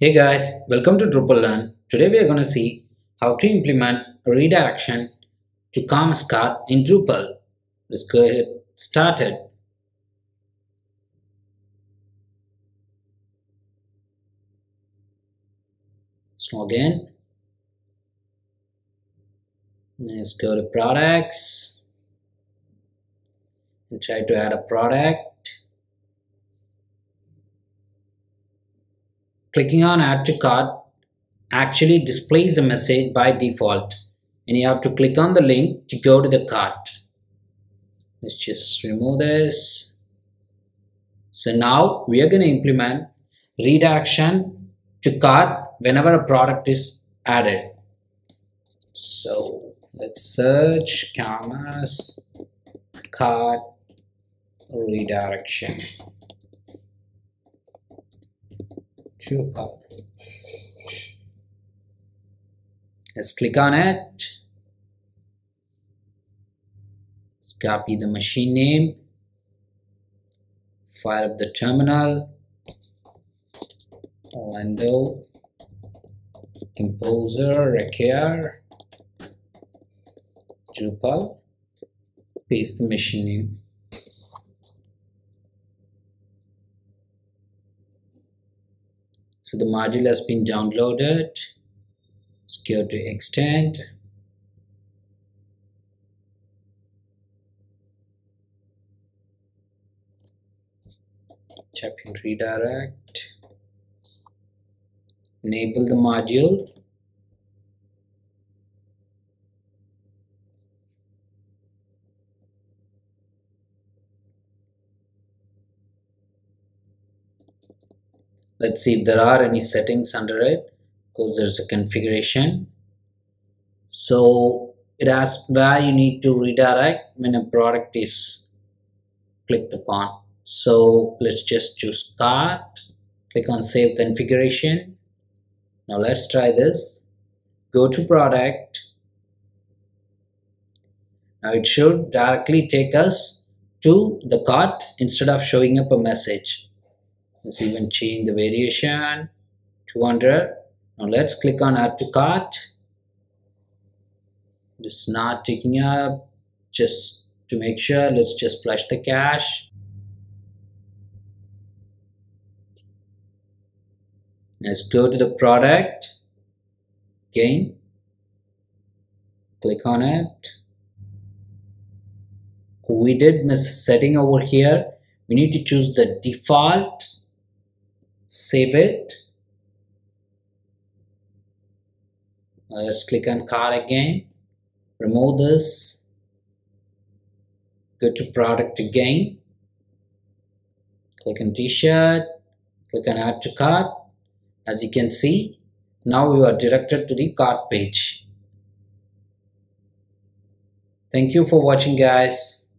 Hey guys, welcome to Drupal Learn. Today we are going to see how to implement redirection to Commerce Cart in Drupal. Let's go ahead started. Let's log in. Let's go to products and try to add a product. Clicking on add to cart actually displays a message by default and you have to click on the link to go to the cart. Let's just remove this. So now we are going to implement redirection to cart whenever a product is added. So let's search commerce cart redirection. Drupal. Let's click on it. Let's copy the machine name. Fire up the terminal. Orlando. Composer, Require. Drupal. Paste the machine name. So the module has been downloaded. Let's go to extend. Tap in redirect. Enable the module. Let's see if there are any settings under it because there's a configuration. So it asks where you need to redirect when a product is clicked upon. So let's just choose cart click on save configuration. Now let's try this. Go to product. Now it should directly take us to the cart instead of showing up a message let's even change the variation. 200 now let's click on add to cart. It's not taking up. Just to make sure let's just flush the cache. Let's go to the product. Again click on it. We did miss setting over here. We need to choose the default save it. Let's click on cart again. Remove this. Go to product again. Click on t-shirt. Click on add to cart. As you can see now you are directed to the cart page. Thank you for watching guys